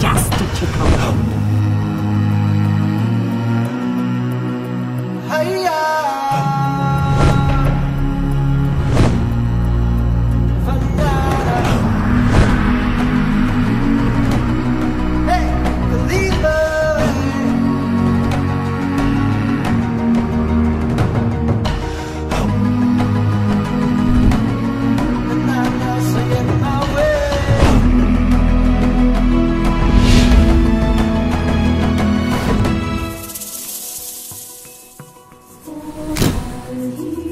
just to check out 我게 무?